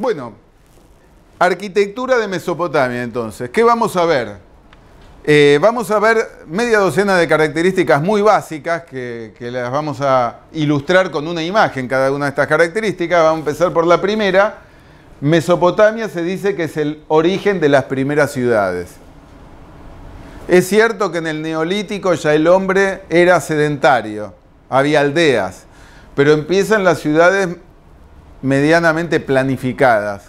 Bueno, arquitectura de Mesopotamia entonces. ¿Qué vamos a ver? Eh, vamos a ver media docena de características muy básicas que, que, las vamos a ilustrar con una imagen, cada una de estas características. Vamos a empezar por la primera. Mesopotamia se dice que es el origen de las primeras ciudades. Es cierto que en el neolítico ya el hombre era sedentario, había aldeas, pero empiezan las ciudades medianamente planificadas,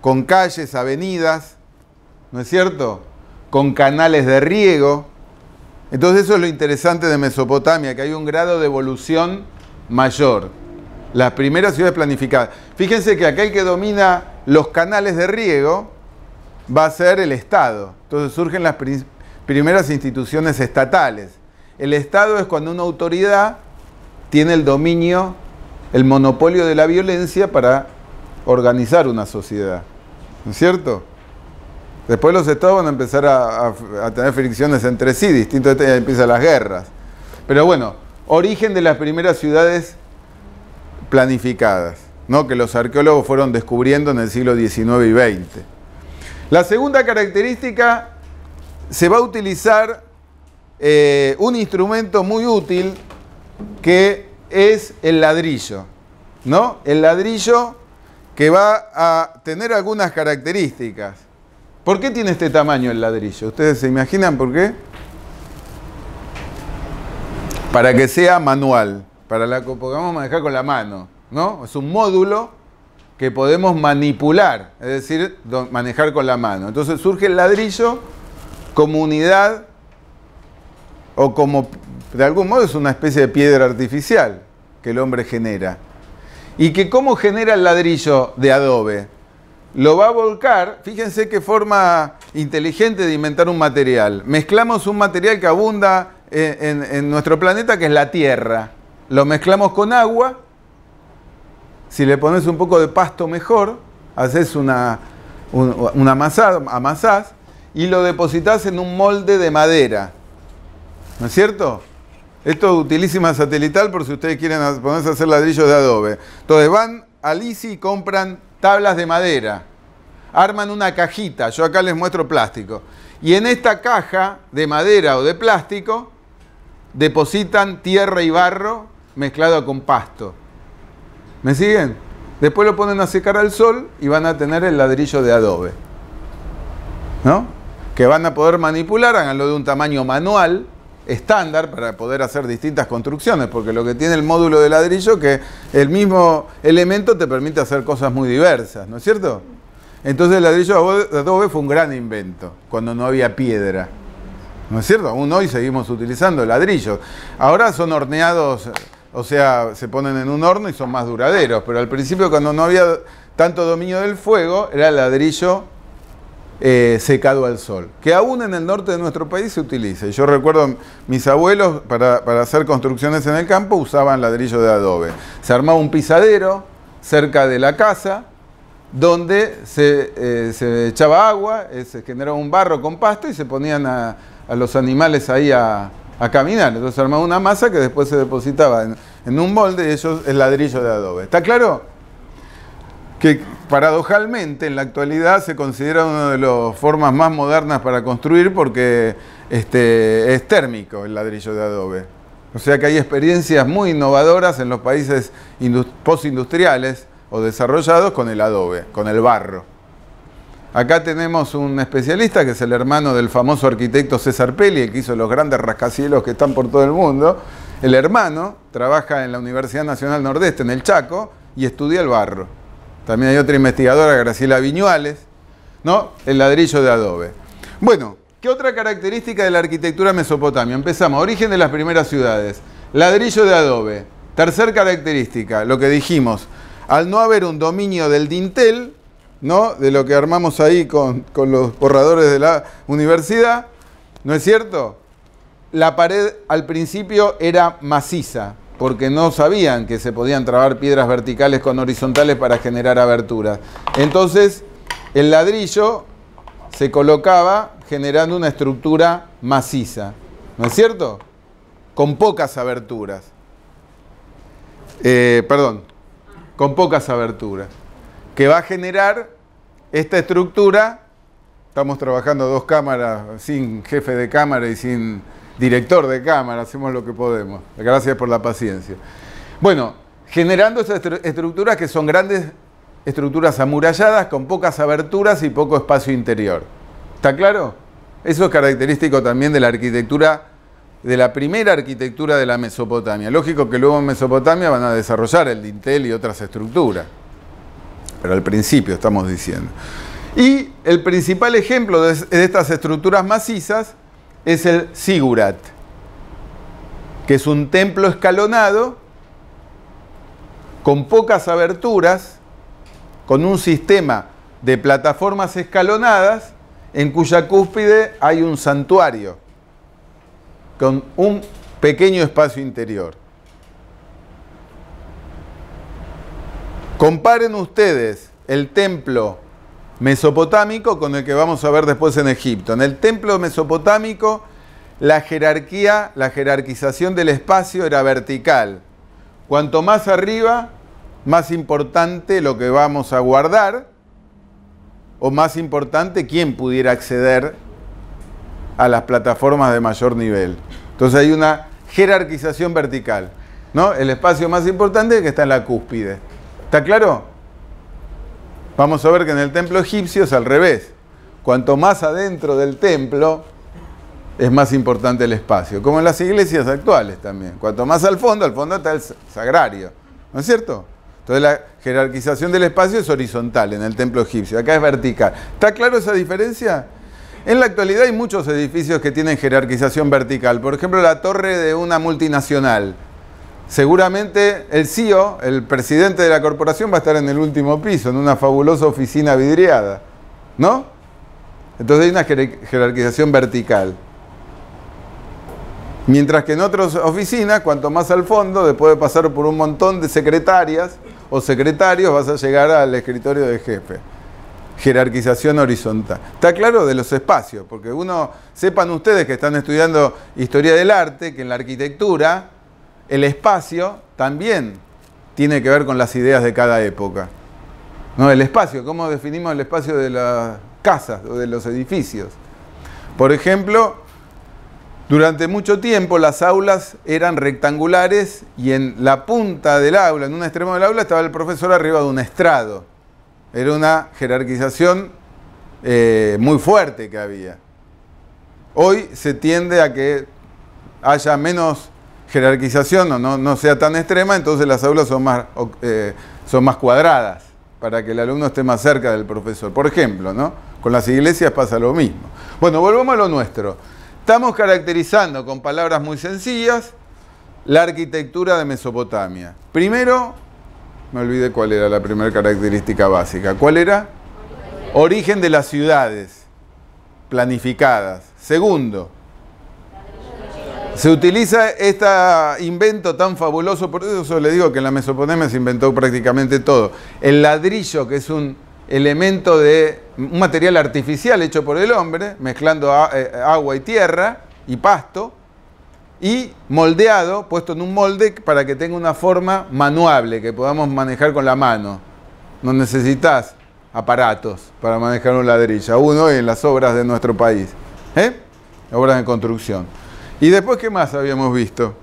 con calles, avenidas, ¿no es cierto? Con canales de riego. Entonces eso es lo interesante de Mesopotamia, que hay un grado de evolución mayor. Las primeras ciudades planificadas. Fíjense que aquel que domina los canales de riego va a ser el Estado. Entonces surgen las primeras instituciones estatales. El Estado es cuando una autoridad tiene el dominio el monopolio de la violencia para organizar una sociedad. ¿No es cierto? Después los estados van a empezar a, tener fricciones entre sí, distinto empiezan las guerras. Pero bueno, origen de las primeras ciudades planificadas, ¿no? que los arqueólogos fueron descubriendo en el siglo XIX y XX. La segunda característica, se va a utilizar eh, un instrumento muy útil que es el ladrillo, ¿no? El ladrillo que va a tener algunas características. ¿Por qué tiene este tamaño el ladrillo? ¿Ustedes se imaginan por qué? Para que sea manual, para la que podamos manejar con la mano, ¿no? Es un módulo que podemos manipular, es decir, manejar con la mano. Entonces surge el ladrillo como unidad o como, de algún modo, es una especie de piedra artificial que el hombre genera. ¿Y que cómo genera el ladrillo de adobe? Lo va a volcar, fíjense qué forma inteligente de inventar un material. Mezclamos un material que abunda en, nuestro planeta, que es la tierra. Lo mezclamos con agua. Si le pones un poco de pasto mejor, haces una, una amasás y lo depositas en un molde de madera. ¿No es cierto? Esto es utilísima satelital por si ustedes quieren ponerse a hacer ladrillos de adobe. Entonces van a Lisi y compran tablas de madera. Arman una cajita. Yo acá les muestro plástico. Y en esta caja de madera o de plástico depositan tierra y barro mezclado con pasto. ¿Me siguen? Después lo ponen a secar al sol y van a tener el ladrillo de adobe. ¿No? Que van a poder manipular, háganlo de un tamaño manual estándar para poder hacer distintas construcciones, porque lo que tiene el módulo de ladrillo que el mismo elemento te permite hacer cosas muy diversas, ¿no es cierto? Entonces el ladrillo de adobe fue un gran invento, cuando no había piedra. ¿No es cierto? Aún hoy seguimos utilizando ladrillos. Ahora son horneados, o sea, se ponen en un horno y son más duraderos, pero al principio cuando no había tanto dominio del fuego, era ladrillo eh, secado al sol, que aún en el norte de nuestro país se utiliza. Yo recuerdo mis abuelos para, hacer construcciones en el campo usaban ladrillo de adobe. Se armaba un pisadero cerca de la casa donde se, eh, echaba agua, eh, se generaba un barro con pasto y se ponían a, los animales ahí a, caminar. Entonces se armaba una masa que después se depositaba en, en un molde y eso es ladrillo de adobe. ¿Está claro? que paradojalmente en la actualidad se considera una de las formas más modernas para construir porque este, es térmico el ladrillo de adobe. O sea que hay experiencias muy innovadoras en los países postindustriales o desarrollados con el adobe, con el barro. Acá tenemos un especialista que es el hermano del famoso arquitecto César Pelli, que hizo los grandes rascacielos que están por todo el mundo. El hermano trabaja en la Universidad Nacional Nordeste, en el Chaco, y estudia el barro. También hay otra investigadora, Graciela Viñuales, ¿no? El ladrillo de adobe. Bueno, ¿qué otra característica de la arquitectura mesopotamia? Empezamos, origen de las primeras ciudades. Ladrillo de adobe. Tercer característica, lo que dijimos, al no haber un dominio del dintel, ¿no? De lo que armamos ahí con, con los borradores de la universidad, ¿no es cierto? La pared al principio era maciza, porque no sabían que se podían trabar piedras verticales con horizontales para generar aberturas. Entonces, el ladrillo se colocaba generando una estructura maciza, ¿no es cierto? Con pocas aberturas. Eh, perdón, con pocas aberturas. que va a generar esta estructura. Estamos trabajando dos cámaras, sin jefe de cámara y sin director de cámara, hacemos lo que podemos. Gracias por la paciencia. Bueno, generando estas estructuras que son grandes estructuras amuralladas con pocas aberturas y poco espacio interior. ¿Está claro? Eso es característico también de la arquitectura, de la primera arquitectura de la Mesopotamia. Lógico que luego en Mesopotamia van a desarrollar el dintel y otras estructuras, pero al principio estamos diciendo. Y el principal ejemplo de, estas estructuras macizas es el Sigurat, que es un templo escalonado con pocas aberturas, con un sistema de plataformas escalonadas en cuya cúspide hay un santuario con un pequeño espacio interior. Comparen ustedes el templo mesopotámico con el que vamos a ver después en Egipto. En el templo mesopotámico la jerarquía, la jerarquización del espacio era vertical. Cuanto más arriba, más importante lo que vamos a guardar, o más importante, quién pudiera acceder a las plataformas de mayor nivel. Entonces hay una jerarquización vertical. ¿no? El espacio más importante que está en la cúspide. ¿Está claro? Vamos a ver que en el templo egipcio es al revés. Cuanto más adentro del templo, es más importante el espacio. Como en las iglesias actuales también. Cuanto más al fondo, al fondo está el sagrario. ¿No es cierto? Entonces la jerarquización del espacio es horizontal en el templo egipcio, acá es vertical. ¿Está claro esa diferencia? En la actualidad hay muchos edificios que tienen jerarquización vertical. Por ejemplo, la torre de una multinacional. Seguramente el CEO, el presidente de la corporación, va a estar en el último piso, en una fabulosa oficina vidriada. ¿No? Entonces hay una jerarquización vertical. Mientras que en otras oficinas, cuanto más al fondo, después de pasar por un montón de secretarias, o secretarios vas a llegar al escritorio de jefe. Jerarquización horizontal. Está claro de los espacios, porque uno, sepan ustedes que están estudiando historia del arte, que en la arquitectura el espacio también tiene que ver con las ideas de cada época. No, el espacio, ¿cómo definimos el espacio de las casas o de los edificios? Por ejemplo, durante mucho tiempo las aulas eran rectangulares y en la punta del aula, en un extremo del aula, estaba el profesor arriba de un estrado. Era una jerarquización eh, muy fuerte que había. Hoy se tiende a que haya menos jerarquización o no, sea tan extrema, entonces las aulas son más, eh, son más cuadradas para que el alumno esté más cerca del profesor. Por ejemplo, ¿no? con las iglesias pasa lo mismo. Bueno, volvamos a lo nuestro. Estamos caracterizando con palabras muy sencillas la arquitectura de Mesopotamia. Primero, me olvidé cuál era la primera característica básica. ¿Cuál era? Origen de las ciudades planificadas. Segundo, se utiliza este invento tan fabuloso, por eso le digo que en la Mesopotamia se inventó prácticamente todo. El ladrillo, que es un elemento de un material artificial hecho por el hombre, mezclando eh, agua y tierra y pasto, y moldeado, puesto en un molde para que tenga una forma manuable, que podamos manejar con la mano. No necesitas aparatos para manejar un ladrillo, aún hoy en las obras de nuestro país, ¿eh? obras de construcción. ¿Y después qué más habíamos visto?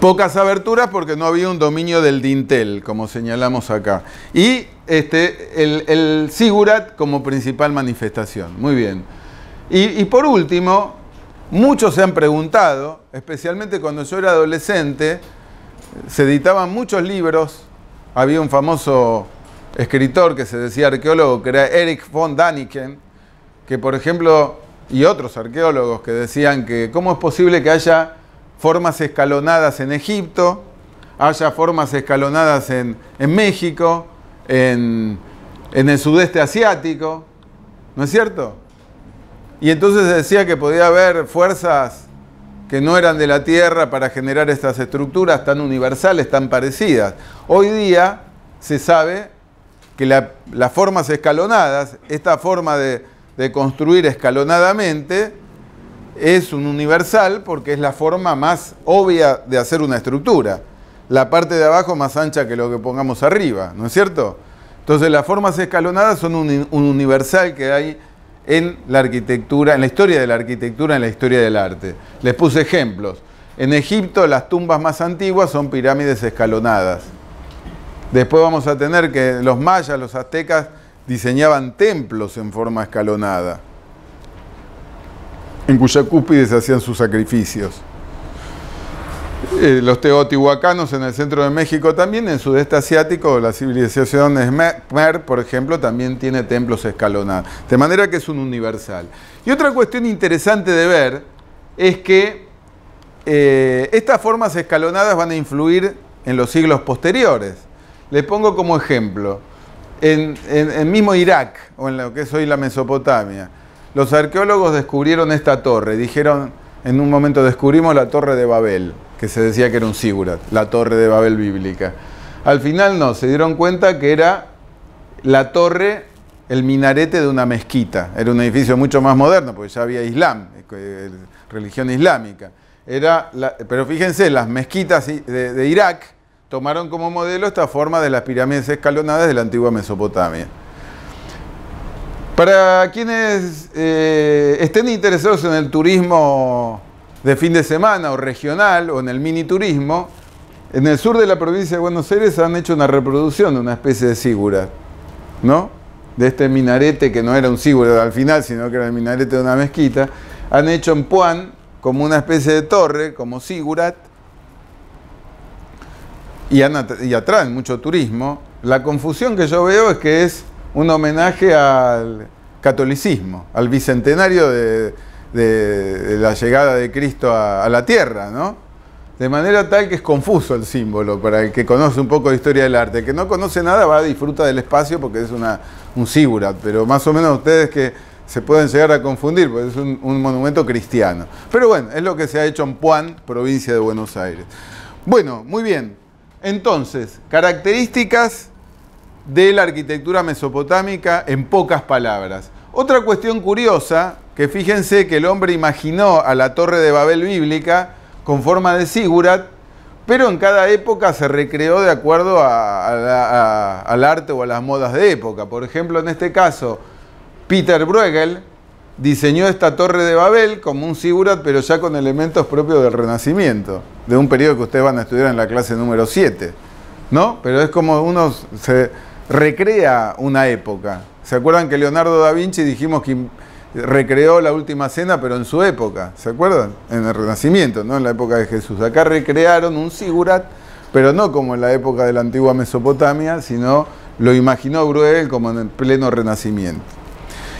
Pocas aberturas porque no había un dominio del dintel, como señalamos acá. Y este, el, Sigurat como principal manifestación. Muy bien. Y, por último, muchos se han preguntado, especialmente cuando yo era adolescente, se editaban muchos libros. Había un famoso escritor que se decía arqueólogo, que era Erich von Daniken, que por ejemplo, y otros arqueólogos que decían que cómo es posible que haya formas escalonadas en Egipto, haya formas escalonadas en, México, en, el sudeste asiático, ¿no es cierto? Y entonces decía que podía haber fuerzas que no eran de la Tierra para generar estas estructuras tan universales, tan parecidas. Hoy día se sabe que las formas escalonadas, esta forma de, de construir escalonadamente, es un universal porque es la forma más obvia de hacer una estructura. la parte de abajo más ancha que lo que pongamos arriba, ¿no es cierto? Entonces las formas escalonadas son un, universal que hay en la arquitectura, en la historia de la arquitectura, en la historia del arte. Les puse ejemplos. En Egipto las tumbas más antiguas son pirámides escalonadas. Después vamos a tener que los mayas, los aztecas diseñaban templos en forma escalonada, en cuya cúspide se hacían sus sacrificios. Eh, los teotihuacanos en el centro de México también, en sudeste asiático, la civilización Khmer, por ejemplo, también tiene templos escalonados. De manera que es un universal. Y otra cuestión interesante de ver es que eh, estas formas escalonadas van a influir en los siglos posteriores. Les pongo como ejemplo, en, el mismo Irak, o en lo que es hoy la Mesopotamia, los arqueólogos descubrieron esta torre. Dijeron, en un momento descubrimos la torre de Babel, que se decía que era un sigurat, la torre de Babel bíblica. Al final no, se dieron cuenta que era la torre, el minarete de una mezquita. Era un edificio mucho más moderno, porque ya había Islam, eh, religión islámica. Era pero fíjense, las mezquitas de, Irak tomaron como modelo esta forma de las pirámides escalonadas de la antigua Mesopotamia. Para quienes eh, estén interesados en el turismo de fin de semana o regional o en el mini turismo, en el sur de la provincia de Buenos Aires han hecho una reproducción de una especie de sigurat, ¿no? De este minarete que no era un sigurat al final, sino que era el minarete de una mezquita. Han hecho en Puan como una especie de torre, como Sigurat, y, y atraen mucho turismo. La confusión que yo veo es que es un homenaje al catolicismo, al bicentenario de, la llegada de Cristo a, la tierra, ¿no? De manera tal que es confuso el símbolo para el que conoce un poco de historia del arte. El que no conoce nada va a disfrutar del espacio porque es una, un Sigurat, pero más o menos ustedes que se pueden llegar a confundir, porque es un, monumento cristiano. Pero bueno, es lo que se ha hecho en Puan, provincia de Buenos Aires. Bueno, muy bien. Entonces, características de la arquitectura mesopotámica en pocas palabras. Otra cuestión curiosa, que fíjense que el hombre imaginó a la torre de Babel bíblica con forma de sigurat, pero en cada época se recreó de acuerdo al arte o a las modas de época. Por ejemplo, en este caso, Peter Bruegel diseñó esta torre de Babel como un sigurat, pero ya con elementos propios del Renacimiento, de un periodo que ustedes van a estudiar en la clase número 7. ¿No? Pero es como uno se recrea una época. ¿Se acuerdan que Leonardo da Vinci dijimos que recreó la última cena, pero en su época? ¿Se acuerdan? En el Renacimiento, no en la época de Jesús. Acá recrearon un sigurat, pero no como en la época de la antigua Mesopotamia, sino lo imaginó Bruegel como en el pleno Renacimiento.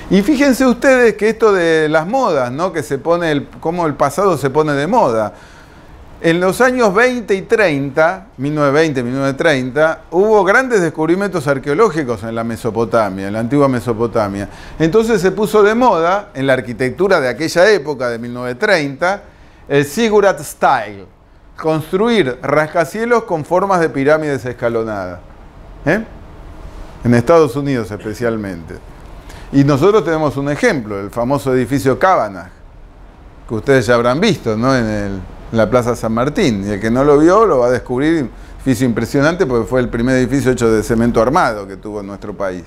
Y fíjense ustedes que esto de las modas, ¿no? Que se pone, el, cómo el pasado se pone de moda. En los años 20 y 30, 1920, 1930, hubo grandes descubrimientos arqueológicos en la Mesopotamia, en la antigua Mesopotamia. Entonces se puso de moda, en la arquitectura de aquella época, de 1930, el Sigurat Style. Construir rascacielos con formas de pirámides escalonadas. ¿eh? En Estados Unidos especialmente. Y nosotros tenemos un ejemplo, el famoso edificio Cabanagh, que ustedes ya habrán visto ¿no? en, la Plaza San Martín. Y el que no lo vio lo va a descubrir, edificio impresionante porque fue el primer edificio hecho de cemento armado que tuvo nuestro país.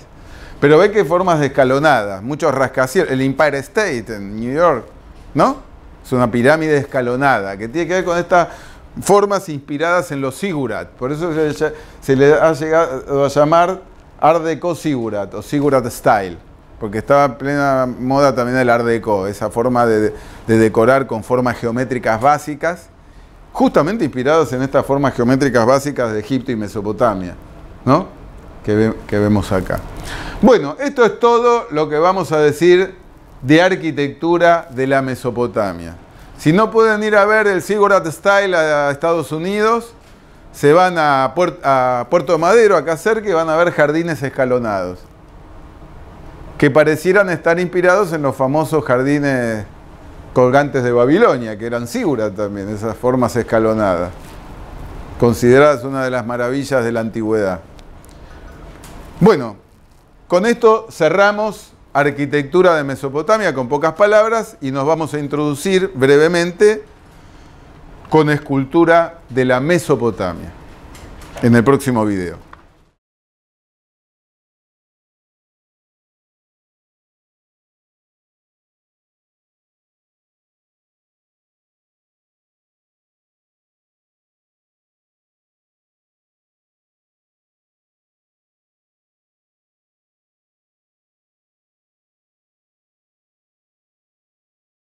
Pero ve que formas escalonadas, muchos rascacielos. El Empire State en New York, ¿no? Es una pirámide escalonada que tiene que ver con estas formas inspiradas en los Sigurat. Por eso se, se le ha llegado a llamar Art Deco Sigurat o Sigurat Style porque estaba en plena moda también el Art Deco, esa forma de, decorar con formas geométricas básicas, justamente inspirados en estas formas geométricas básicas de Egipto y Mesopotamia, ¿no? Que, vemos acá. Bueno, esto es todo lo que vamos a decir de arquitectura de la Mesopotamia. Si no pueden ir a ver el Ziggurat Style a Estados Unidos, se van a Puerto Madero, acá cerca, y van a ver jardines escalonados que parecieran estar inspirados en los famosos jardines colgantes de Babilonia, que eran siguras también, esas formas escalonadas, consideradas una de las maravillas de la antigüedad. Bueno, con esto cerramos arquitectura de Mesopotamia con pocas palabras y nos vamos a introducir brevemente con escultura de la Mesopotamia. en el próximo video.